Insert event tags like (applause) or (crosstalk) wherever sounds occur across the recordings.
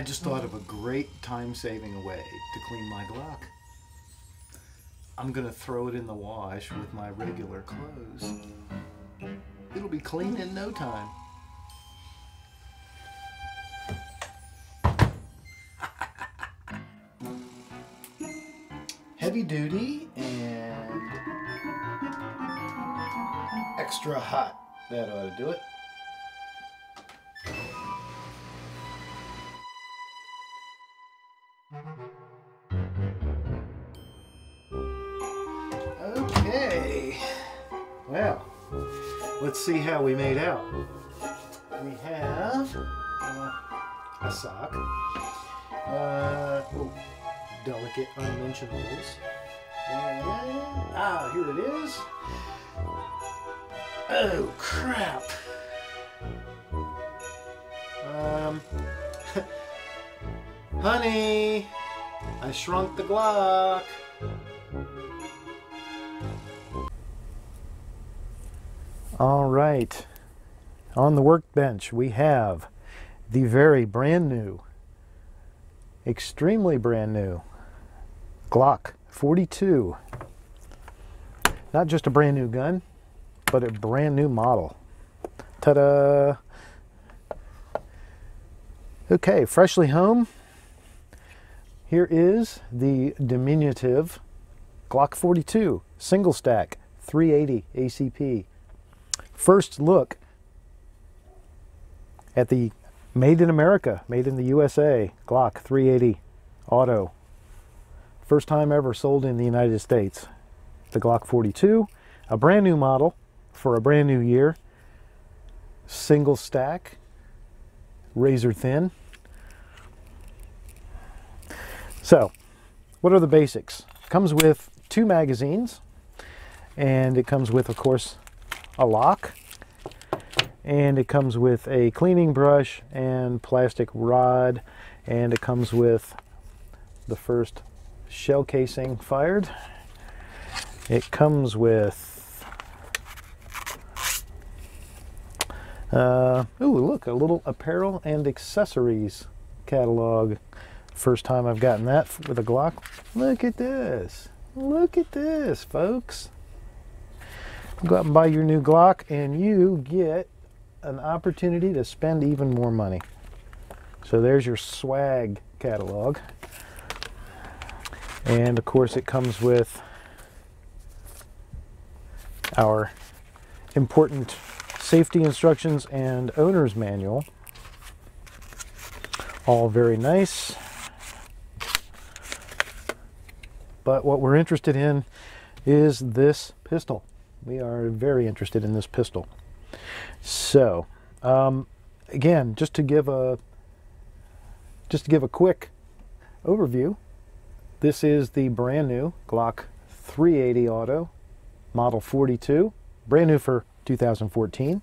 I just thought of a great time-saving way to clean my Glock. I'm gonna throw it in the wash with my regular clothes. It'll be clean in no time. (laughs) Heavy duty and extra hot. That ought to do it. Let's see how we made out. We have uh, a sock, uh, delicate unmentionables, and ah, here it is. Oh crap! Um, (laughs) honey, I shrunk the Glock. All right. On the workbench, we have the very brand new, extremely brand new Glock 42. Not just a brand new gun, but a brand new model. Ta-da! Okay, freshly home. Here is the diminutive Glock 42 single stack 380 ACP first look at the made in America, made in the USA Glock 380 Auto. First time ever sold in the United States. The Glock 42, a brand new model for a brand new year. Single stack, razor thin. So, what are the basics? Comes with two magazines, and it comes with, of course, a lock and it comes with a cleaning brush and plastic rod and it comes with the first shell casing fired. It comes with uh, ooh look a little apparel and accessories catalog. First time I've gotten that with a Glock. Look at this. Look at this folks go out and buy your new Glock and you get an opportunity to spend even more money. So there's your swag catalog. And of course it comes with our important safety instructions and owner's manual. All very nice. But what we're interested in is this pistol we are very interested in this pistol. So, um, again, just to give a just to give a quick overview, this is the brand new Glock 380 Auto, model 42, brand new for 2014,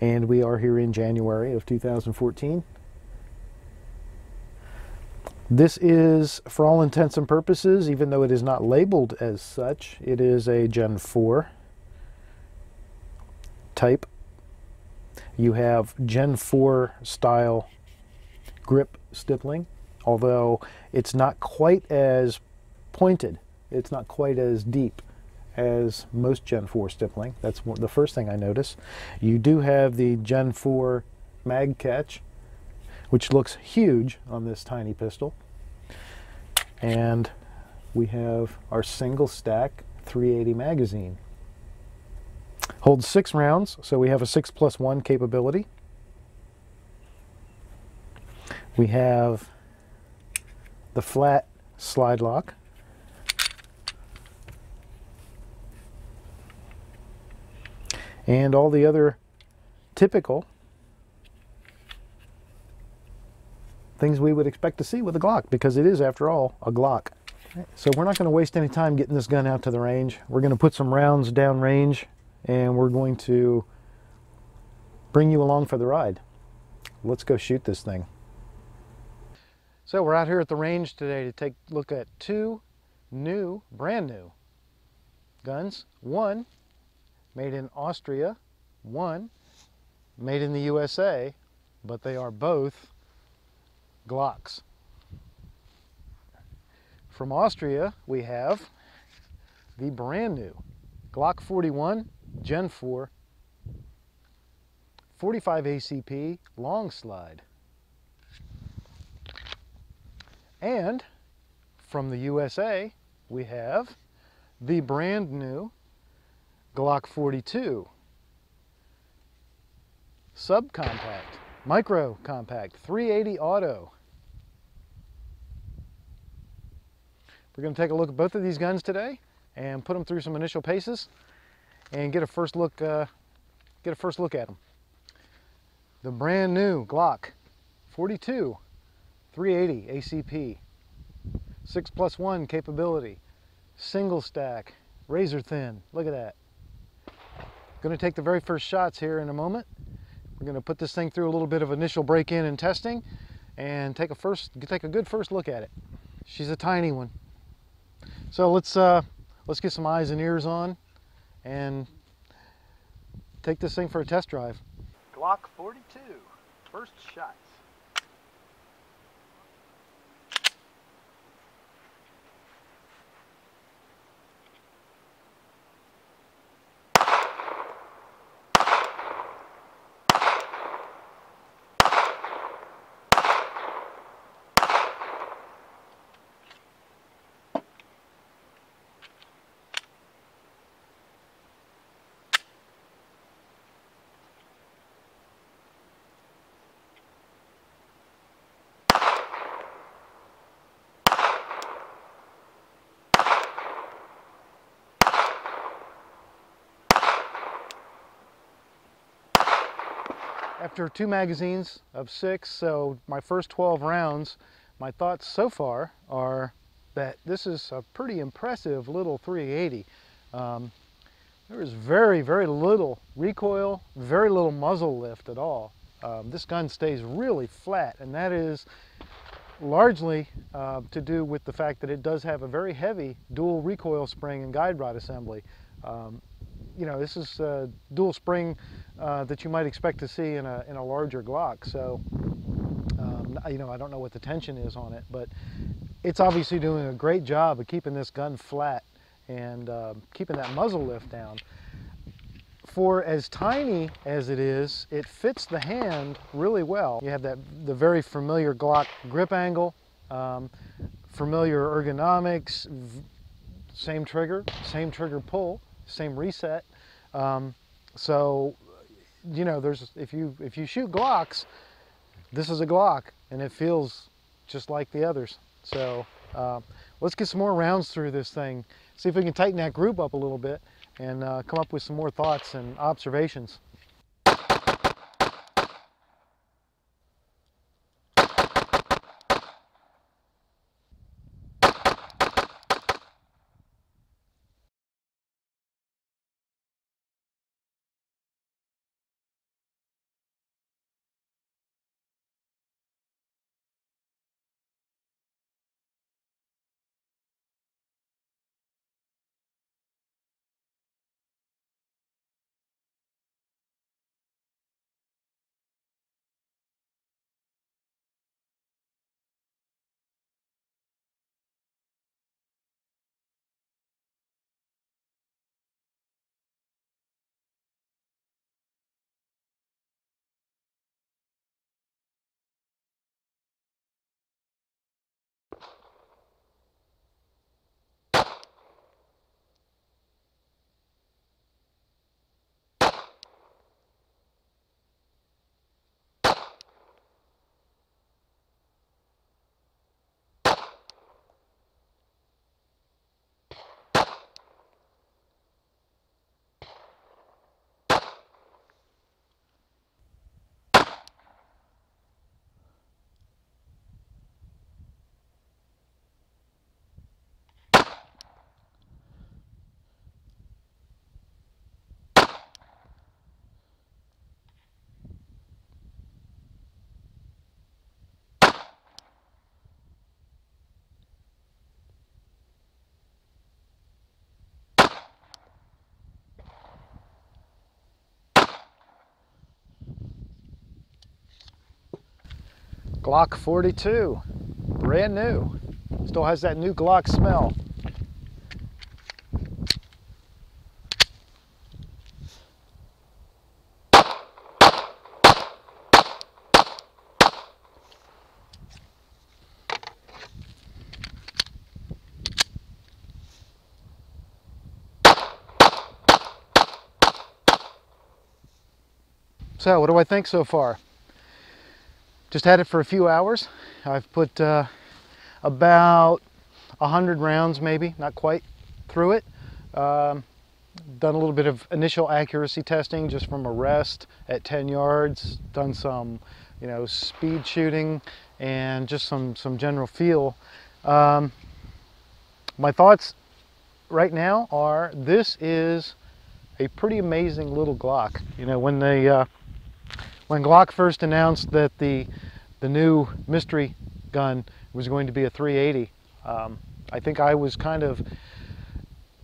and we are here in January of 2014. This is, for all intents and purposes, even though it is not labeled as such, it is a Gen 4 type. You have Gen 4 style grip stippling, although it's not quite as pointed. It's not quite as deep as most Gen 4 stippling. That's the first thing I notice. You do have the Gen 4 mag catch, which looks huge on this tiny pistol. And we have our single stack 380 magazine. Holds six rounds, so we have a six plus one capability. We have the flat slide lock. And all the other typical things we would expect to see with a Glock because it is, after all, a Glock. So we're not going to waste any time getting this gun out to the range. We're going to put some rounds down range and we're going to bring you along for the ride. Let's go shoot this thing. So we're out here at the range today to take a look at two new, brand new guns. One made in Austria, one made in the USA, but they are both Glocks. From Austria, we have the brand new Glock 41 Gen 4 45 ACP long slide. And from the USA, we have the brand new Glock 42 subcompact, micro compact, 380 auto. We're going to take a look at both of these guns today and put them through some initial paces and get a first look uh, get a first look at them. The brand new Glock 42 380 ACP 6 plus 1 capability single stack razor thin look at that going to take the very first shots here in a moment we're going to put this thing through a little bit of initial break-in and testing and take a first take a good first look at it she's a tiny one so let's uh, let's get some eyes and ears on and take this thing for a test drive. Glock 42, first shots. After two magazines of six, so my first 12 rounds, my thoughts so far are that this is a pretty impressive little 380. Um, there is very, very little recoil, very little muzzle lift at all. Um, this gun stays really flat, and that is largely uh, to do with the fact that it does have a very heavy dual recoil spring and guide rod assembly. Um, you know, this is a dual spring uh, that you might expect to see in a, in a larger Glock. So, um, you know, I don't know what the tension is on it, but it's obviously doing a great job of keeping this gun flat and uh, keeping that muzzle lift down. For as tiny as it is, it fits the hand really well. You have that the very familiar Glock grip angle, um, familiar ergonomics, same trigger, same trigger pull, same reset. Um, so, you know, there's if you if you shoot Glocks, this is a Glock, and it feels just like the others. So uh, let's get some more rounds through this thing. See if we can tighten that group up a little bit and uh, come up with some more thoughts and observations. Glock 42, brand new. Still has that new Glock smell. So what do I think so far? Just had it for a few hours. I've put uh, about 100 rounds maybe, not quite, through it. Um, done a little bit of initial accuracy testing just from a rest at 10 yards. Done some, you know, speed shooting and just some, some general feel. Um, my thoughts right now are this is a pretty amazing little Glock. You know, when they uh, when Glock first announced that the, the new mystery gun was going to be a 380, um, I think I was kind of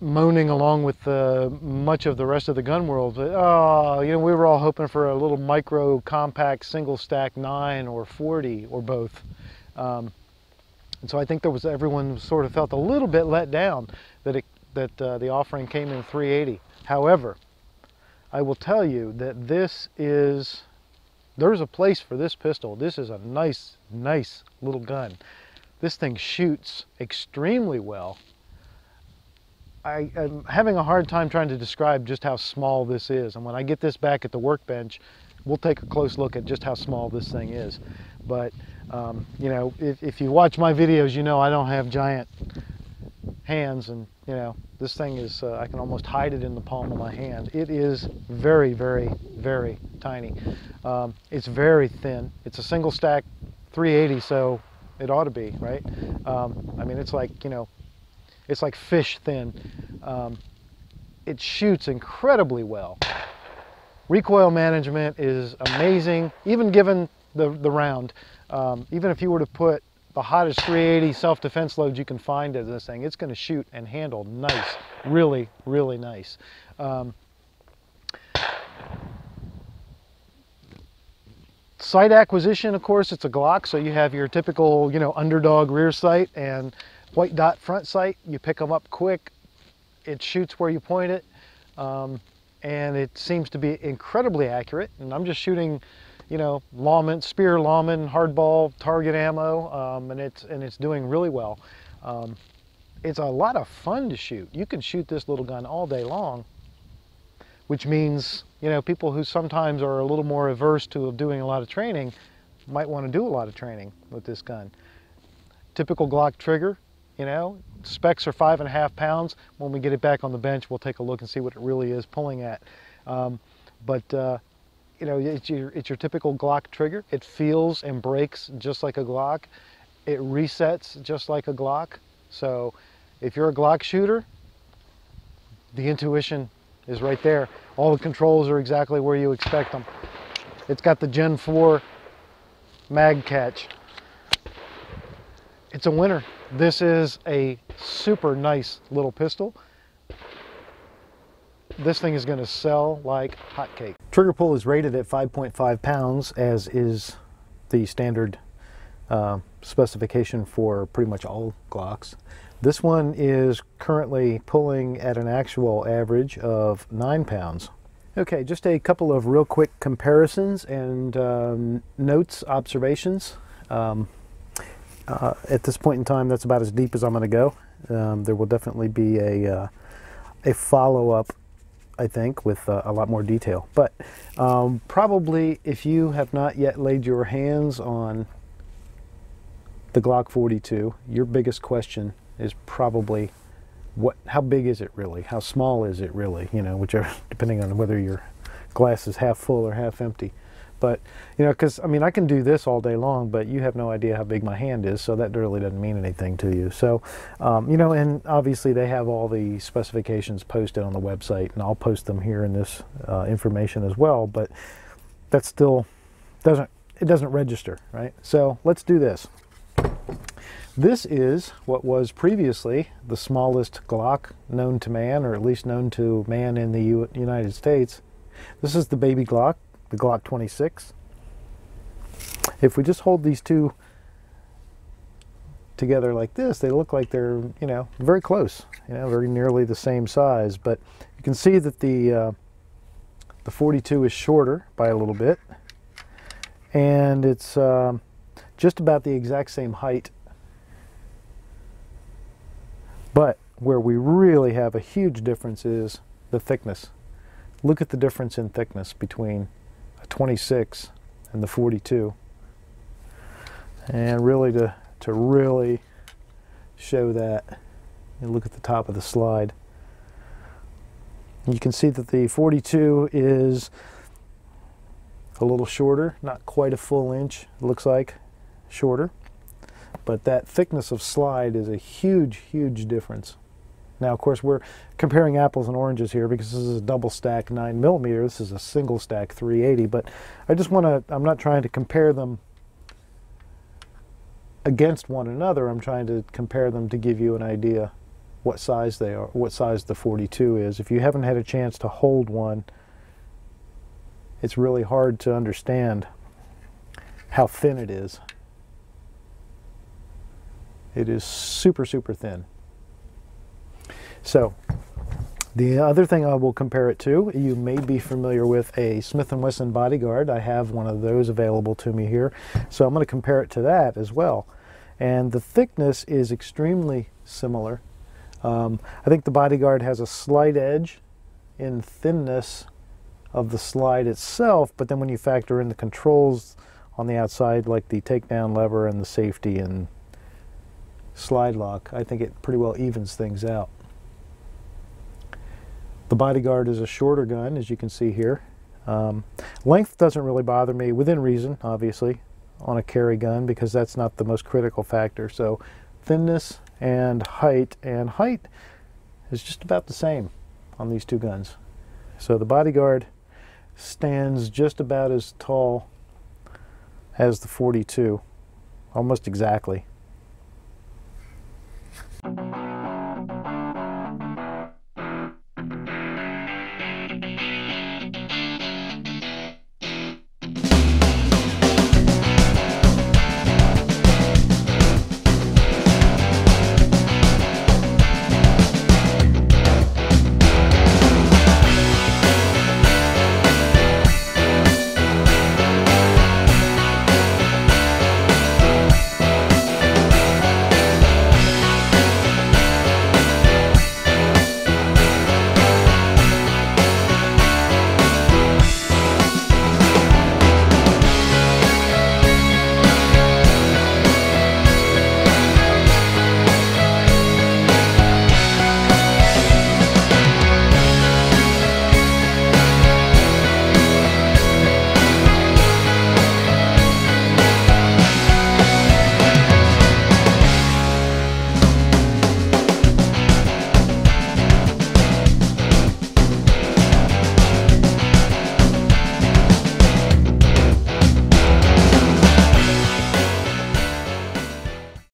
moaning along with uh, much of the rest of the gun world. Oh, you know, we were all hoping for a little micro compact single stack 9 or 40 or both. Um, and so I think there was everyone sort of felt a little bit let down that it, that uh, the offering came in 380. However, I will tell you that this is there's a place for this pistol. This is a nice, nice little gun. This thing shoots extremely well. I, am having a hard time trying to describe just how small this is. And when I get this back at the workbench, we'll take a close look at just how small this thing is. But, um, you know, if, if you watch my videos, you know I don't have giant hands and you know this thing is uh, I can almost hide it in the palm of my hand. It is very very very tiny. Um, it's very thin. It's a single stack 380 so it ought to be right? Um, I mean it's like you know it's like fish thin. Um, it shoots incredibly well. Recoil management is amazing even given the the round. Um, even if you were to put the hottest 380 self-defense loads you can find in this thing. It's going to shoot and handle nice, really, really nice. Um, sight acquisition, of course, it's a Glock, so you have your typical, you know, underdog rear sight and white dot front sight. You pick them up quick. It shoots where you point it, um, and it seems to be incredibly accurate. And I'm just shooting you know, lawman, Speer, lawman, hardball, target ammo, um, and it's and it's doing really well. Um, it's a lot of fun to shoot. You can shoot this little gun all day long, which means you know people who sometimes are a little more averse to doing a lot of training might want to do a lot of training with this gun. Typical Glock trigger, you know, specs are five and a half pounds. When we get it back on the bench, we'll take a look and see what it really is pulling at. Um, but uh, you know, it's your, it's your typical Glock trigger. It feels and breaks just like a Glock. It resets just like a Glock. So if you're a Glock shooter, the intuition is right there. All the controls are exactly where you expect them. It's got the Gen 4 mag catch. It's a winner. This is a super nice little pistol this thing is going to sell like hotcake. Trigger pull is rated at 5.5 pounds, as is the standard uh, specification for pretty much all Glocks. This one is currently pulling at an actual average of 9 pounds. Okay, just a couple of real quick comparisons and um, notes, observations. Um, uh, at this point in time, that's about as deep as I'm going to go. Um, there will definitely be a, uh, a follow-up I think, with uh, a lot more detail. But um, probably if you have not yet laid your hands on the Glock 42, your biggest question is probably what, how big is it really? How small is it really? You know, whichever, (laughs) depending on whether your glass is half full or half empty. But, you know, because, I mean, I can do this all day long, but you have no idea how big my hand is, so that really doesn't mean anything to you. So, um, you know, and obviously they have all the specifications posted on the website, and I'll post them here in this uh, information as well, but that still doesn't, it doesn't register, right? So let's do this. This is what was previously the smallest Glock known to man, or at least known to man in the U United States. This is the baby Glock the Glock 26. if we just hold these two together like this, they look like they're, you know, very close, you know, very nearly the same size. But you can see that the, uh, the 42 is shorter by a little bit. And it's um, just about the exact same height. But where we really have a huge difference is the thickness. Look at the difference in thickness between 26 and the 42. And really to to really show that. And look at the top of the slide. You can see that the 42 is a little shorter, not quite a full inch, looks like, shorter. But that thickness of slide is a huge, huge difference. Now, of course, we're comparing apples and oranges here because this is a double stack 9 millimeter. This is a single stack 380. But I just want to, I'm not trying to compare them against one another. I'm trying to compare them to give you an idea what size they are, what size the 42 is. If you haven't had a chance to hold one, it's really hard to understand how thin it is. It is super, super thin. So, the other thing I will compare it to, you may be familiar with a Smith & Wesson Bodyguard. I have one of those available to me here. So I'm going to compare it to that as well. And the thickness is extremely similar. Um, I think the Bodyguard has a slight edge in thinness of the slide itself, but then when you factor in the controls on the outside, like the takedown lever and the safety and slide lock, I think it pretty well evens things out. The Bodyguard is a shorter gun, as you can see here. Um, length doesn't really bother me, within reason, obviously on a carry gun because that's not the most critical factor. So thinness and height, and height is just about the same on these two guns. So the Bodyguard stands just about as tall as the 42, almost exactly.